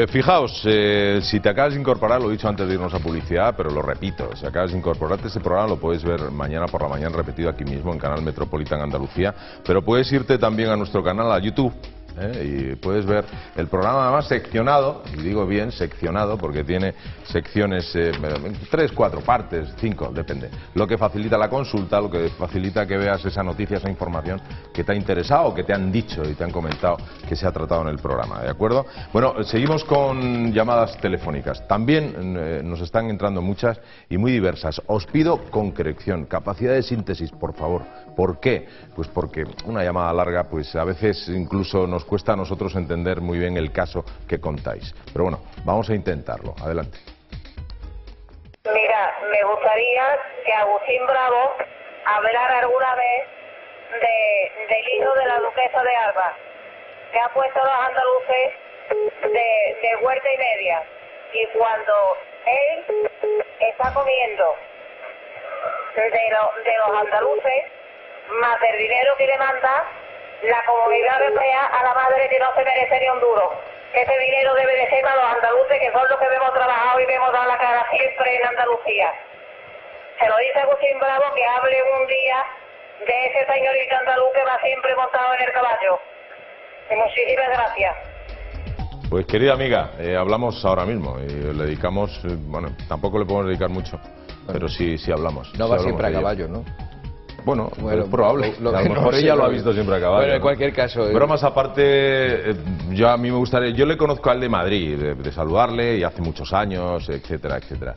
Eh, fijaos, eh, si te acabas de incorporar, lo he dicho antes de irnos a publicidad, pero lo repito, si acabas de incorporarte, este programa lo puedes ver mañana por la mañana repetido aquí mismo en Canal Metropolitan Andalucía, pero puedes irte también a nuestro canal a YouTube ¿eh? y puedes ver el programa además seccionado, y digo bien seccionado porque tiene secciones, eh, tres, cuatro partes, cinco, depende. Lo que facilita la consulta, lo que facilita que veas esa noticia, esa información que te ha interesado, que te han dicho y te han comentado que se ha tratado en el programa, ¿de acuerdo? Bueno, seguimos con llamadas telefónicas. También eh, nos están entrando muchas y muy diversas. Os pido concreción, capacidad de síntesis, por favor. ¿Por qué? Pues porque una llamada larga, pues a veces incluso nos cuesta a nosotros entender muy bien el caso que contáis. Pero bueno, vamos a intentarlo. Adelante. Mira, me gustaría que Agustín Bravo hablara alguna vez de, del hijo de la duquesa de Alba, que ha puesto a los andaluces de, de huerta y media. Y cuando él está comiendo de, lo- de los andaluces, más el dinero que le manda, la comunidad europea a la madre que no se merece ni un duro. Ese dinero debe de ser para los andaluces, que son los que hemos trabajado y hemos dado la cara siempre en Andalucía. Se lo dice Agustín Bravo que hable un día de ese señorito andaluz que va siempre montado en el caballo. Y muchísimas gracias. Pues querida amiga, eh, hablamos ahora mismo y le dedicamos, eh, bueno, tampoco le podemos dedicar mucho, pero sí, sí hablamos. No sí va hablamos siempre a caballo, ¿no? Bueno, Bueno, es probable. lo- lo a lo no mejor ella lo ha visto siempre a caballo. Bueno, en ¿no? cualquier caso, eh, Bromas aparte, eh, yo a mí me gustaría, yo le conozco al de Madrid, de, de saludarle y hace muchos años, etcétera, etcétera.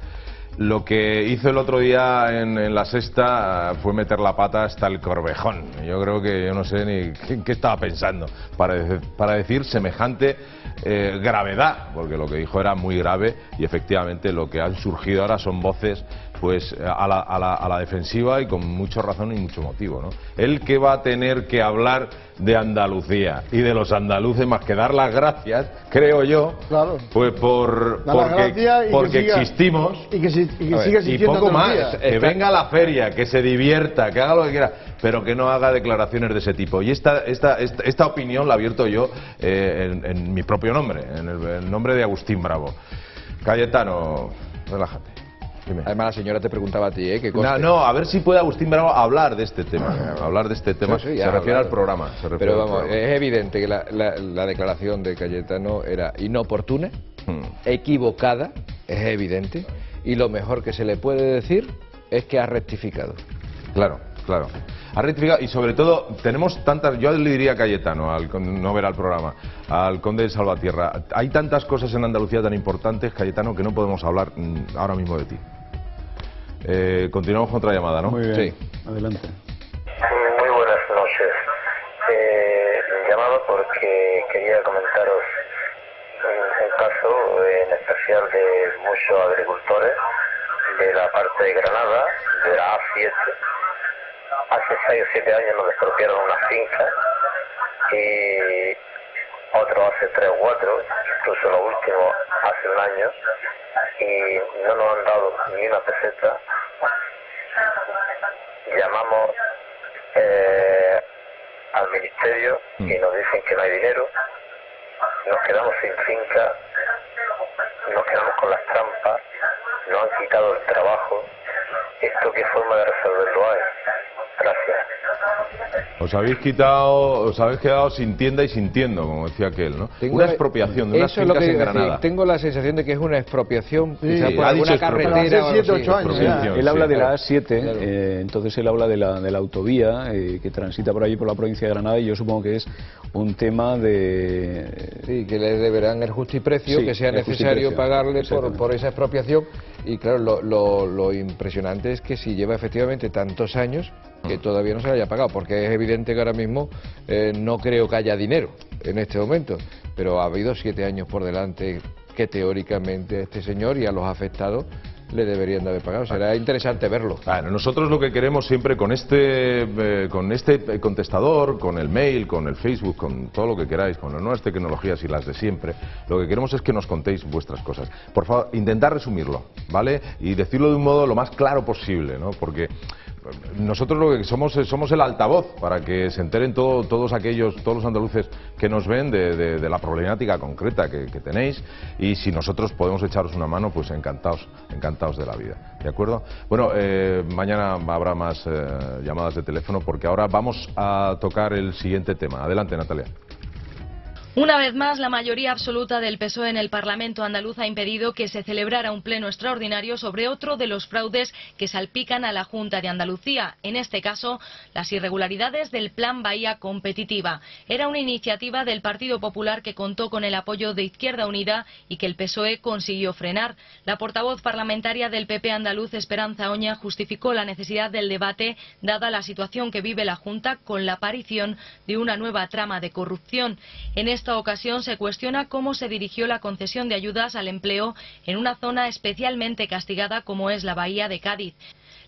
Lo que hizo el otro día en, en la sexta eh, fue meter la pata hasta el corvejón. Yo creo que yo no sé ni qué, qué estaba pensando para, dec- para decir semejante eh, gravedad, porque lo que dijo era muy grave y efectivamente lo que han surgido ahora son voces pues a la, a la- a la defensiva y con mucha razón y mucho motivo. ¿no? Él que va a tener que hablar de Andalucía y de los andaluces más que dar las gracias, creo yo, Claro. pues por Dar porque, porque siga- existimos Y que, si- y que a ver, siga y existiendo poco más, que venga a la feria, que se divierta, que haga lo que quiera, pero que no haga declaraciones de ese tipo. Y esta, esta, esta, esta opinión la abierto yo eh, en, en mi propio nombre, en el, nombre de Agustín Bravo. Cayetano, relájate. Dime. Además, la señora te preguntaba a ti, ¿eh? Que No, no, a ver si puede Agustín Bravo hablar de este tema. Hablar de este tema. Sí, sí, se refiere al programa. se refiere Pero vamos, programa. es evidente que la, la- la declaración de Cayetano era inoportuna, Hmm. equivocada, es evidente, y lo mejor que se le puede decir es que ha rectificado. Claro, claro. Ha rectificado y sobre todo tenemos tantas, yo le diría a Cayetano, al, con- no verá el programa, al conde de Salvatierra, hay tantas cosas en Andalucía tan importantes, Cayetano, que no podemos hablar mm, ahora mismo de ti. Eh, continuamos con otra llamada, ¿no? Muy bien. Sí. Adelante. Muy buenas noches. Eh, llamaba porque quería comentaros un, un caso en especial de muchos agricultores de la parte de Granada, de la A7. Hace 6 o 7 años nos expropiaron una finca y otro hace 3 o 4, incluso lo último hace un año y no nos han dado ni una peseta llamamos eh, al ministerio y nos dicen que no hay dinero, nos quedamos sin finca, nos quedamos con las trampas, nos han quitado el trabajo. ¿Esto qué forma de resolverlo hay? Gracias. Os habéis quitado, os habéis quedado sin tienda y sintiendo, como decía aquel, ¿no? una expropiación de unas fincas en iba a decir. Granada. Tengo la sensación de que es una expropiación, Sí, quizá por ha alguna carretera. Hace algo 7, así. 8 años ya. Expropiación. Él sí, habla de la claro. A7, Claro. eh, entonces él habla de la, de la autovía eh, que transita por allí por la provincia de Granada y yo supongo que es un tema de... Sí, que le deberán el justiprecio, Sí, que sea necesario pagarle por esa expropiación. Y claro, lo, lo- lo impresionante es que si lleva efectivamente tantos años, que todavía no se le haya pagado, porque es evidente que ahora mismo eh, no creo que haya dinero en este momento, pero ha habido siete años por delante que teóricamente a este señor y a los afectados le deberían de haber pagado. Será interesante verlo. Claro, nosotros lo que queremos siempre con este, eh, con este contestador, con el mail, con el Facebook, con todo lo que queráis, con las nuevas tecnologías y las de siempre, lo que queremos es que nos contéis vuestras cosas. Por favor, intentad resumirlo, ¿vale? Y decirlo de un modo lo más claro posible, ¿no? Porque nosotros lo que somos somos el altavoz para que se enteren todo, todos aquellos, todos los andaluces que nos ven de, de, la problemática concreta que, tenéis y si nosotros podemos echaros una mano, pues encantados, encantados de la vida. ¿De acuerdo? Bueno, eh, mañana habrá más eh, llamadas de teléfono porque ahora vamos a tocar el siguiente tema. Adelante, Natalia. Una vez más, la mayoría absoluta del PSOE en el Parlamento andaluz ha impedido que se celebrara un pleno extraordinario sobre otro de los fraudes que salpican a la Junta de Andalucía, en este caso, las irregularidades del Plan Bahía Competitiva. Era una iniciativa del Partido Popular que contó con el apoyo de Izquierda Unida y que el PSOE consiguió frenar. La portavoz parlamentaria del PP andaluz, Esperanza Oña, justificó la necesidad del debate dada la situación que vive la Junta con la aparición de una nueva trama de corrupción. En esta ocasión se cuestiona cómo se dirigió la concesión de ayudas al empleo en una zona especialmente castigada como es la Bahía de Cádiz.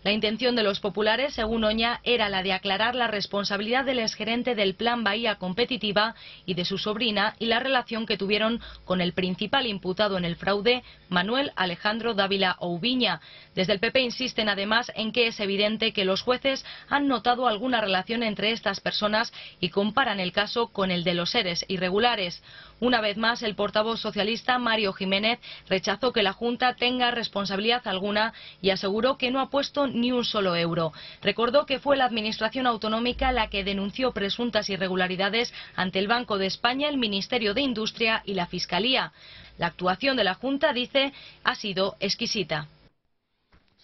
La intención de los populares, según Oña, era la de aclarar la responsabilidad del exgerente del Plan Bahía Competitiva y de su sobrina y la relación que tuvieron con el principal imputado en el fraude, Manuel Alejandro Dávila Oubiña. Desde el PP insisten además en que es evidente que los jueces han notado alguna relación entre estas personas y comparan el caso con el de los seres irregulares. Una vez más, el portavoz socialista Mario Jiménez rechazó que la Junta tenga responsabilidad alguna y aseguró que no ha puesto ni un solo euro. Recordó que fue la Administración Autonómica la que denunció presuntas irregularidades ante el Banco de España, el Ministerio de Industria y la Fiscalía. La actuación de la Junta, dice, ha sido exquisita.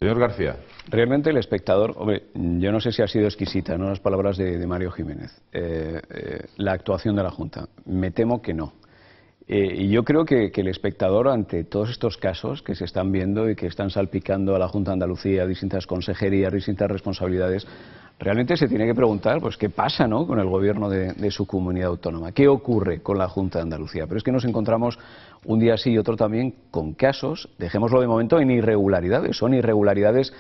Señor García. Realmente el espectador, hombre, yo no sé si ha sido exquisita, no las palabras de, Mario Jiménez, eh, eh, la actuación de la Junta. Me temo que no. Eh, y yo creo que, el espectador, ante todos estos casos que se están viendo y que están salpicando a la Junta de Andalucía, a distintas consejerías, distintas responsabilidades, realmente se tiene que preguntar pues qué pasa ¿no? con el gobierno de, su comunidad autónoma, qué ocurre con la Junta de Andalucía. Pero es que nos encontramos un día sí y otro también con casos, dejémoslo de momento, en irregularidades. Son irregularidades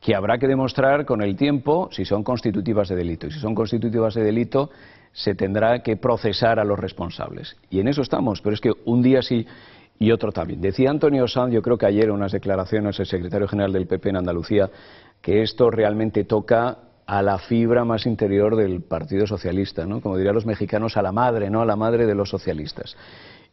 que habrá que demostrar con el tiempo si son constitutivas de delito. Y si son constitutivas de delito, se tendrá que procesar a los responsables. Y en eso estamos, pero es que un día sí y otro también. Decía Antonio Sanz, yo creo que ayer en unas declaraciones el secretario general del PP en Andalucía, que esto realmente toca a la fibra más interior del Partido Socialista, ¿no? como dirían los mexicanos, a la madre, ¿no? a la madre de los socialistas.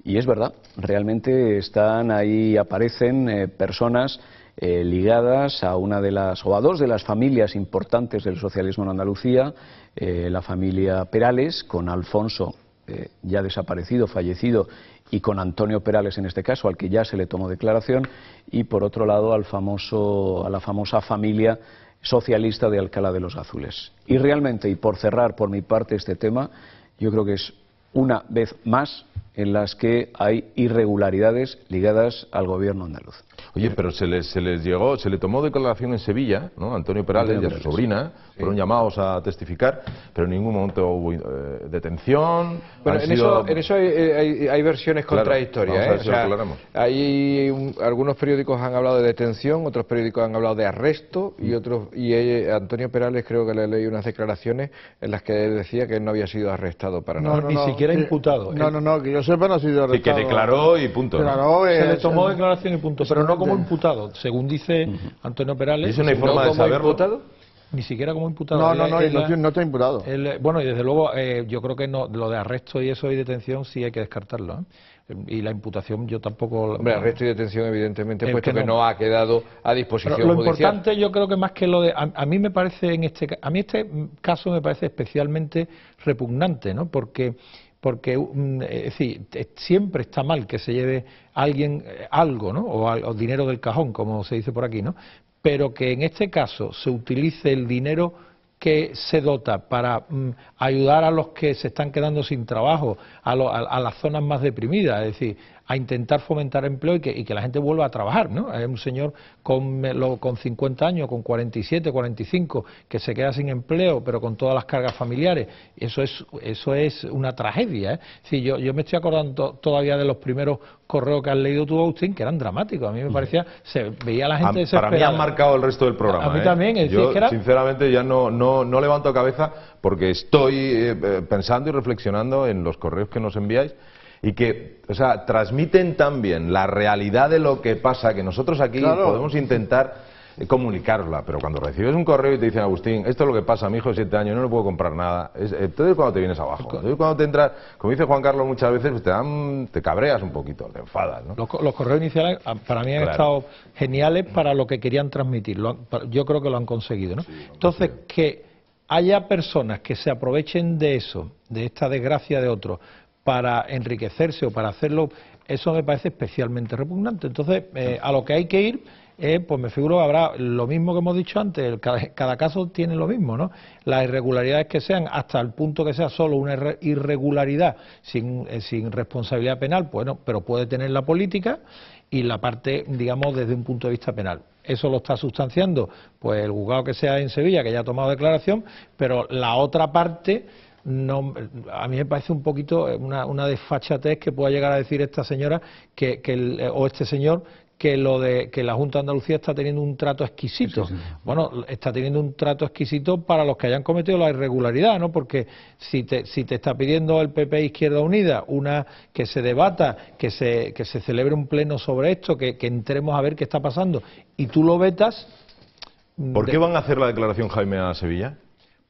Y es verdad, realmente están ahí, aparecen eh, personas eh, ligadas a una de las, o a dos de las familias importantes del socialismo en Andalucía, eh, la familia Perales, con Alfonso, eh, ya desaparecido, fallecido, y con Antonio Perales en este caso, al que ya se le tomó declaración, y por otro lado al famoso, a la famosa familia socialista de Alcalá de los Azules. Y realmente, y por cerrar por mi parte este tema, yo creo que es una vez más en las que hay irregularidades ligadas al gobierno andaluz. Oye, pero se les, se les llegó, se le tomó declaración en Sevilla, ¿no? Antonio Perales y a su sobrina fueron llamados a testificar, pero en ningún momento hubo eh, detención. Bueno, en, eso, en eso hay, hay, versiones contradictorias. ¿eh? hay algunos periódicos han hablado de detención, otros periódicos han hablado de arresto y otros y Antonio Perales creo que le leí unas declaraciones en las que decía que no había sido arrestado para nada. ni siquiera imputado. No, no, no, que yo sepa no ha sido arrestado. que declaró y punto. se le tomó declaración y punto, pero no como imputado, según dice Antonio Perales. ¿Eso no hay forma de saberlo? Imputado? Ni siquiera como imputado. No, no, no, no, está imputado. bueno, y desde luego eh, yo creo que no, lo de arresto y eso y detención sí hay que descartarlo. ¿eh? Y la imputación yo tampoco... Hombre, arresto y detención evidentemente, puesto que no. ha quedado a disposición lo importante yo creo que más que lo de... A, mí me parece en este... A mí este caso me parece especialmente repugnante, ¿no? Porque porque mm, es decir, siempre está mal que se lleve alguien eh, algo, ¿no? O, o, dinero del cajón, como se dice por aquí, ¿no? pero que en este caso se utilice el dinero que se dota para mm, ayudar a los que se están quedando sin trabajo, a, a, las zonas más deprimidas, es decir, a intentar fomentar empleo y que, y que la gente vuelva a trabajar. ¿no? Hay un señor con, con 50 años, con 47, 45, que se queda sin empleo, pero con todas las cargas familiares. Eso es, eso es una tragedia. ¿eh? Sí, yo, yo me estoy acordando todavía de los primeros correos que has leído tú, Agustín, que eran dramáticos. A mí me parecía, se veía la gente Para mí han marcado el resto del programa. A, mí ¿eh? también. Es yo, sinceramente, ya no, no, no levanto cabeza porque estoy eh, pensando y reflexionando en los correos que nos enviáis y que, o sea, transmiten también la realidad de lo que pasa, que nosotros aquí podemos intentar eh, comunicarla, pero cuando recibes un correo y te dicen, Agustín, esto es lo que pasa, mi hijo de siete años, no le puedo comprar nada, es, entonces cuando te vienes abajo. Entonces cuando te entras, como dice Juan Carlos muchas veces, pues te, dan, te cabreas un poquito, te enfadas. ¿no? Los, correos iniciales ah, para mí han estado geniales para lo que querían transmitir, yo creo que lo han conseguido. ¿no? Entonces, que haya personas que se aprovechen de eso, de esta desgracia de otros, para enriquecerse o para hacerlo, eso me parece especialmente repugnante. Entonces, eh, a lo que hay que ir, eh, pues me figuro que habrá lo mismo que hemos dicho antes, cada, caso tiene lo mismo, ¿no? Las irregularidades que sean, hasta el punto que sea solo una irregularidad sin, eh, sin responsabilidad penal, bueno, pero puede tener la política y la parte, digamos, desde un punto de vista penal. Eso lo está sustanciando pues el juzgado que sea en Sevilla, que ya ha tomado declaración, pero la otra parte no, a mí me parece un poquito una, una desfachatez que pueda llegar a decir esta señora que, que o este señor que lo de que la Junta de Andalucía está teniendo un trato exquisito. Bueno, está teniendo un trato exquisito para los que hayan cometido la irregularidad, ¿no? Porque si te, si te está pidiendo el PP Izquierda Unida una que se debata, que se, que se celebre un pleno sobre esto, que, que entremos a ver qué está pasando, y tú lo vetas. ¿Por qué van a hacer la declaración Jaime a Sevilla?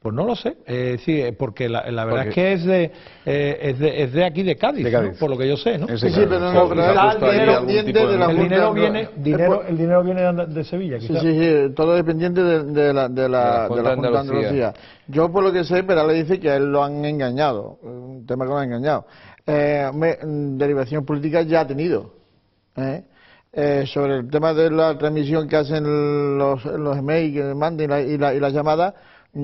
Pues no lo sé, eh, sí, eh, porque la, verdad es que es de, eh, es de, es de aquí de Cádiz, por lo que yo sé, ¿no? Sí, sí, pero no, el dinero, de la el dinero viene, dinero, el dinero viene de, Sevilla. Sí, sí, sí, todo dependiente de, de, la, de, la, de la Junta de Andalucía. Yo por lo que sé, pero le dice que a él lo han engañado, un tema que lo han engañado. Eh, derivación política ya ha tenido. ¿eh? Eh, sobre el tema de la transmisión que hacen los, los emails que mandan y la, y la, y la llamada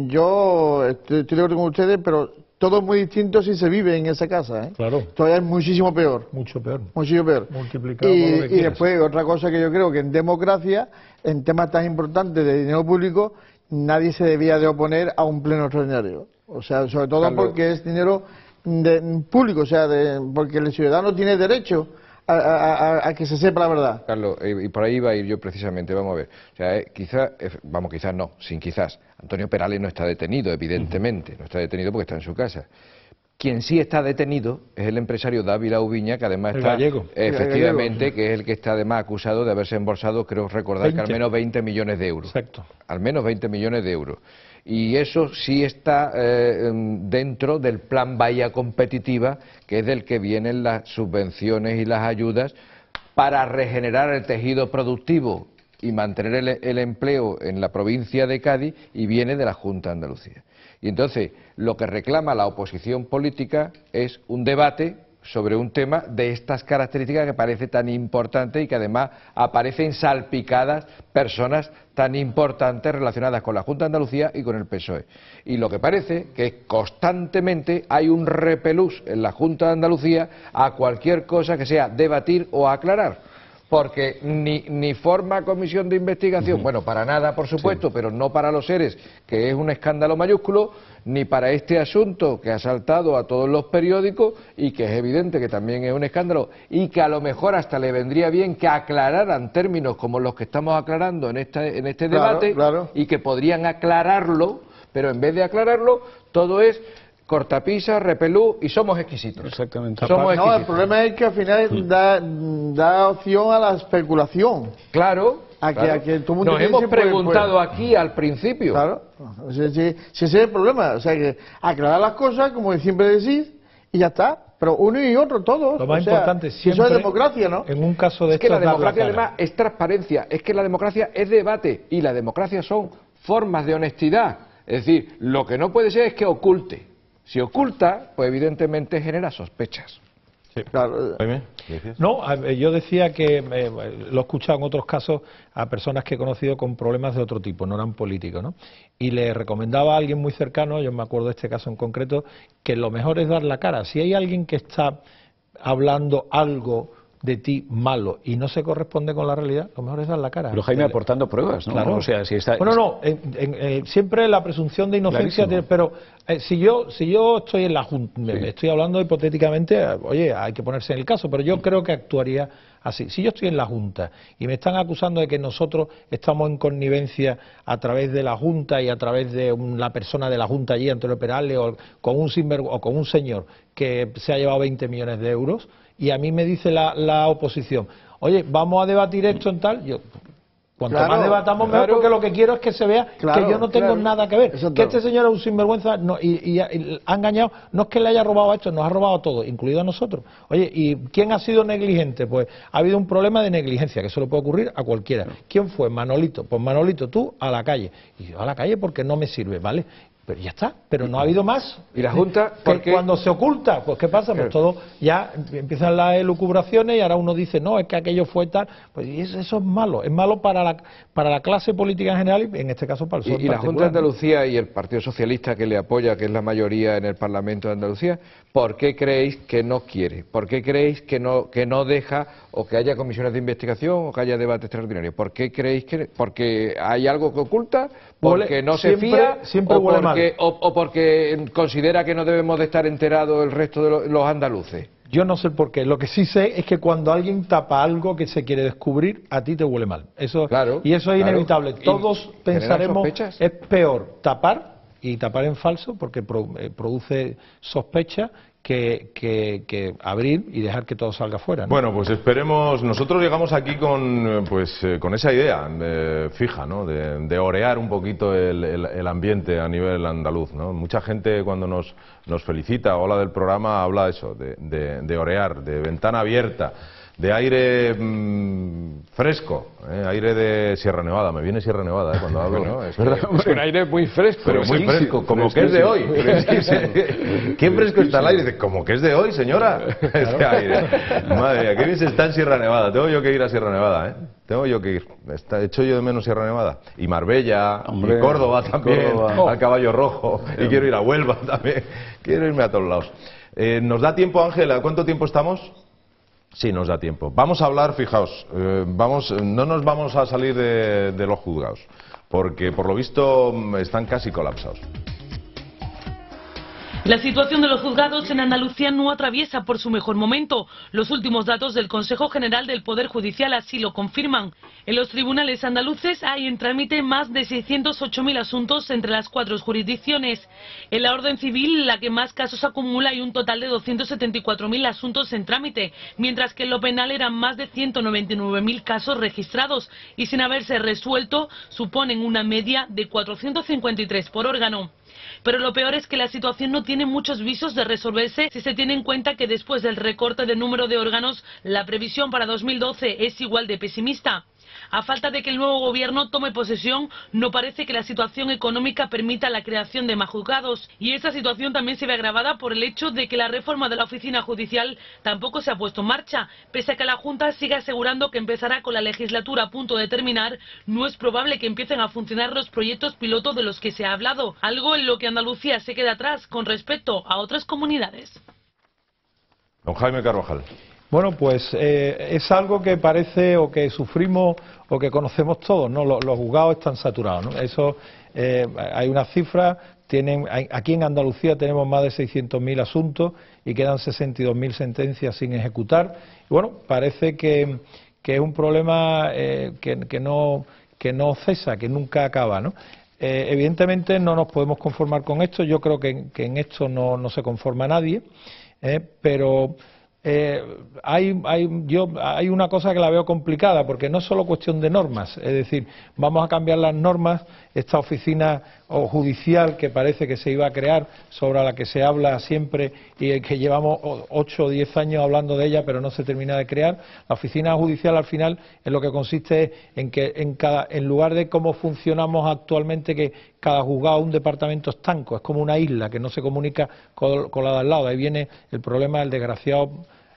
yo estoy, de acuerdo con ustedes, pero todo es muy distinto si se vive en esa casa. ¿eh? Claro. Todavía es muchísimo peor. Mucho peor. Muchísimo peor. Multiplicado y, y después, otra cosa que yo creo que en democracia, en temas tan importantes de dinero público, nadie se debía de oponer a un pleno extraordinario. O sea, sobre todo porque es dinero de, público, o sea, de, porque el ciudadano tiene derecho a, que se sepa la verdad. Carlos, y por ahí va a ir yo precisamente, vamos a ver. O sea, eh, quizás, eh, vamos, quizás no, sin quizás. Antonio Perales no está detenido, evidentemente, no está detenido porque está en su casa. Quien sí está detenido es el empresario Dávila Ubiña, que además está. Gallego. Efectivamente, que es el que está además acusado de haberse embolsado, creo recordar que al menos 20 millones de euros. Exacto. Al menos 20 millones de euros y eso sí está eh, dentro del plan Bahía Competitiva, que es del que vienen las subvenciones y las ayudas para regenerar el tejido productivo y mantener el, empleo en la provincia de Cádiz y viene de la Junta de Andalucía. Y entonces lo que reclama la oposición política es un debate sobre un tema de estas características que parece tan importante y que además aparecen salpicadas personas tan importantes relacionadas con la Junta de Andalucía y con el PSOE. Y lo que parece que constantemente hay un repelús en la Junta de Andalucía a cualquier cosa que sea debatir o aclarar porque ni, ni, forma comisión de investigación, bueno, para nada, por supuesto, pero no para los seres, que es un escándalo mayúsculo, ni para este asunto que ha saltado a todos los periódicos y que es evidente que también es un escándalo y que a lo mejor hasta le vendría bien que aclararan términos como los que estamos aclarando en, en este debate y que podrían aclararlo, pero en vez de aclararlo, todo es cortapisa, repelú y somos exquisitos. Exactamente. Somos no, el problema es que al final da, da opción a la especulación. Claro. A que, a que todo Nos hemos preguntado aquí al principio. Claro. Si, si, ese es el problema. O sea, que aclarar las cosas, como siempre decís, y ya está. Pero uno y otro, todos. Lo más importante siempre. Eso es democracia, ¿no? En un caso de Es que la democracia, además, es transparencia. Es que la democracia es debate. Y la democracia son formas de honestidad. Es decir, lo que no puede ser es que oculte. Si oculta, pues evidentemente genera sospechas. Sí. Claro. No, yo decía que eh, lo he escuchado en otros casos a personas que he conocido con problemas de otro tipo, no eran políticos, ¿no? Y le recomendaba a alguien muy cercano, yo me acuerdo de este caso en concreto, que lo mejor es dar la cara. Si hay alguien que está hablando algo de ti malo y no se corresponde con la realidad, lo mejor es dar la cara. Pero Jaime aportando pruebas, ¿no? Claro. O sea, si está... Bueno, no, eh, siempre la presunción de inocencia, pero eh, si yo si yo estoy en la Junta, estoy hablando hipotéticamente, oye, hay que ponerse en el caso, pero yo creo que actuaría así. Si yo estoy en la Junta y me están acusando de que nosotros estamos en connivencia a través de la Junta y a través de la persona de la Junta allí, Antonio Perales, o con un, o con un señor que se ha llevado 20 millones de euros, y a mí me dice la, la oposición, oye, vamos a debatir esto en tal, yo Cuanto más debatamos mejor, porque lo que quiero es que se vea que yo no tengo nada que ver. Que este señor es un sinvergüenza y, ha engañado, no es que le haya robado esto, nos ha robado todo, incluido a nosotros. Oye, ¿y quién ha sido negligente? Pues ha habido un problema de negligencia, que eso le puede ocurrir a cualquiera. ¿Quién fue? Manolito. Pues Manolito, tú a la calle. Y yo a la calle porque no me sirve, ¿vale? Pero ya está, pero no ha habido más. ¿Y la Junta? Porque cuando se oculta, pues ¿qué pasa? Pues todo, ya empiezan las elucubraciones y ahora uno dice, no, es que aquello fue tal. Pues eso, es malo, es malo para la, para la clase política en general y en este caso para el ¿Y, y la Junta de Andalucía y el Partido Socialista que le apoya, que es la mayoría en el Parlamento de Andalucía, ¿por qué creéis que no quiere? ¿Por qué creéis que no, que no deja o que haya comisiones de investigación o que haya debates extraordinarios? ¿Por qué creéis que...? ¿Porque hay algo que oculta? ¿Porque no se fía? Siempre huele mal o, porque considera que no debemos de estar enterados el resto de los andaluces? Yo no sé por qué. Lo que sí sé es que cuando alguien tapa algo que se quiere descubrir, a ti te huele mal. Eso, claro, y eso es inevitable. Todos pensaremos es peor tapar y tapar en falso porque eh, produce sospecha que, que, abrir y dejar que todo salga fuera. Bueno, pues esperemos. Nosotros llegamos aquí con, pues, eh, con esa idea fija, ¿no? De, orear un poquito el, ambiente a nivel andaluz. ¿no? Mucha gente cuando nos, nos felicita o habla del programa habla eso, de, de orear, de ventana abierta de aire mm, fresco, ¿eh? aire de Sierra Nevada. Me viene Sierra Nevada ¿eh? cuando hablo. ¿no? Es, un aire muy fresco. Pero muy fresco, como que es de hoy. ¿Qué fresco está el aire? Como que es de hoy, señora. Este aire. Madre mía, qué bien se está en Sierra Nevada. Tengo yo que ir a Sierra Nevada, ¿eh? Tengo yo que ir. Está, hecho yo de menos Sierra Nevada. Y Marbella, y Córdoba también, al Caballo Rojo. Y quiero ir a Huelva también. Quiero irme a todos lados. Eh, ¿Nos da tiempo, Ángela? ¿Cuánto tiempo estamos? Sí, nos da tiempo. Vamos a hablar, fijaos, eh, vamos, no nos vamos a salir de los juzgados, porque por lo visto mm, están casi colapsados. La situación de los juzgados en Andalucía no atraviesa por su mejor momento. Los últimos datos del Consejo General del Poder Judicial así lo confirman. En los tribunales andaluces hay en trámite más de 608.000 asuntos entre las cuatro jurisdicciones. En la orden civil, la que más casos acumula, hay un total de 274.000 asuntos en trámite, mientras que en lo penal eran más de 199.000 casos registrados y sin haberse resuelto suponen una media de 453 por órgano. Pero lo peor es que la situación no tiene muchos visos de resolverse si se tiene en cuenta que después del recorte de número de órganos, la previsión para 2012 es igual de pesimista. A falta de que el nuevo gobierno tome posesión, no parece que la situación económica permita la creación de más juzgados. Y esa situación también se ve agravada por el hecho de que la reforma de la oficina judicial tampoco se ha puesto en marcha. Pese a que la Junta sigue asegurando que empezará con la legislatura a punto de terminar, no es probable que empiecen a funcionar los proyectos piloto de los que se ha hablado, algo en lo que Andalucía se queda atrás con respecto a otras comunidades. Don Jaime Carvajal. Bueno, pues eh, es algo que parece o que sufrimos o que conocemos todos, ¿no? Los, juzgados están saturados, ¿no? Eso, eh, hay una cifra, tienen, aquí en Andalucía tenemos más de 600.000 asuntos y quedan 62.000 sentencias sin ejecutar. Y bueno, parece que, es un problema eh, que, no, que no cesa, que nunca acaba, ¿no? evidentemente no nos podemos conformar con esto, yo creo que, en esto no, no se conforma nadie, pero eh, hay, hay, yo, hay una cosa que la veo complicada, porque no es solo cuestión de normas, es decir, vamos a cambiar las normas, esta oficina judicial que parece que se iba a crear, sobre la que se habla siempre y que llevamos ocho o diez años hablando de ella, pero no se termina de crear, la oficina judicial al final en lo que consiste en que en, cada, en lugar de cómo funcionamos actualmente, que cada juzgado un departamento estanco, es como una isla que no se comunica con, con la al lado, ahí viene el problema del desgraciado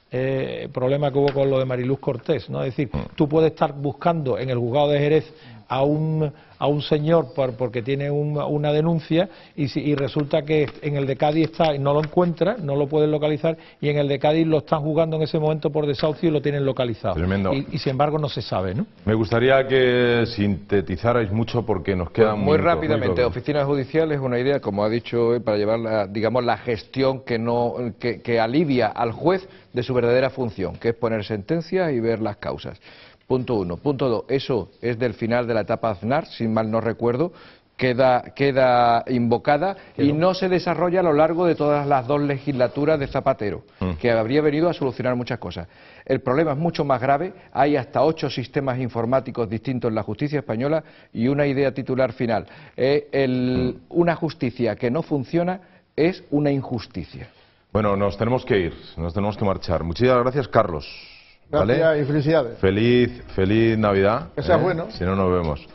eh, problema que hubo con lo de Mariluz Cortés, ¿no? Es decir, tú puedes estar buscando en el juzgado de Jerez a un, a un señor por, porque tiene una denuncia y, si, y, resulta que en el de Cádiz está y no lo encuentra, no lo pueden localizar y en el de Cádiz lo están jugando en ese momento por desahucio y lo tienen localizado. Tremendo. Y, sin embargo no se sabe, ¿no? Me gustaría que sintetizarais mucho porque nos queda pues muy rápidamente. Oficinas judiciales una idea, como ha dicho, eh, para llevar la, digamos la gestión que no que, que alivia al juez de su verdadera función, que es poner sentencias y ver las causas. Punto uno. Punto dos. Eso es del final de la etapa Aznar, si mal no recuerdo. queda, queda invocada y no se desarrolla a lo largo de todas las dos legislaturas de Zapatero, mm. que habría venido a solucionar muchas cosas. El problema es mucho más grave, hay hasta ocho sistemas informáticos distintos en la justicia española y una idea titular final. Eh, mm. Una justicia que no funciona es una injusticia. Bueno, nos tenemos que ir, nos tenemos que marchar. Muchísimas gracias, Carlos. Gracias y felicidades. Feliz, feliz Navidad. Que sea ¿eh? bueno. Si no nos vemos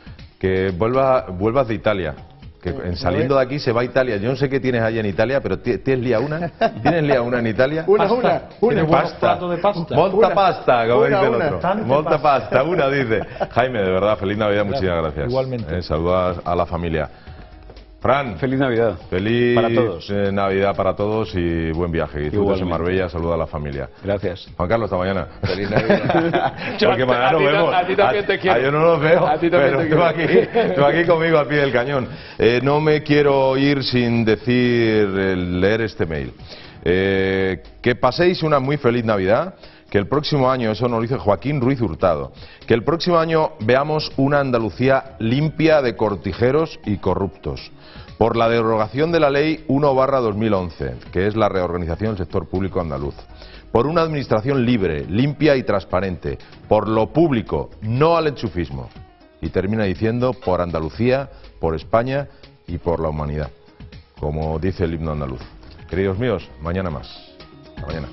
que vuelva, vuelvas de Italia. Que en saliendo de aquí se va a Italia. Yo no sé qué tienes allí en Italia, pero ¿tienes lía una? ¿Tienes lía una en Italia? Una, una, una. pasta. de pasta. Molta pasta, como dice el otro. Molta pasta, una dice. Jaime, de verdad, feliz Navidad, muchísimas gracias. Igualmente. Eh, saludas a la familia. Fran. Feliz Navidad. Feliz para todos. Eh, Navidad para todos y buen viaje. Y en Marbella, saluda a la familia. Gracias. Juan Carlos, hasta mañana. Feliz Navidad. Porque mañana nos vemos. A ti también te quiero. yo no los veo, a ti pero te tú aquí, tú aquí conmigo al pie del cañón. Eh, no me quiero ir sin decir, leer este mail. Eh, que paséis una muy feliz Navidad que el próximo año, eso nos lo dice Joaquín Ruiz Hurtado, que el próximo año veamos una Andalucía limpia de cortijeros y corruptos por la derogación de la Ley 1-2011, que es la reorganización del sector público andaluz, por una administración libre, limpia y transparente, por lo público, no al enchufismo. Y termina diciendo por Andalucía, por España y por la humanidad, como dice el himno andaluz. Queridos míos, mañana más. mañana.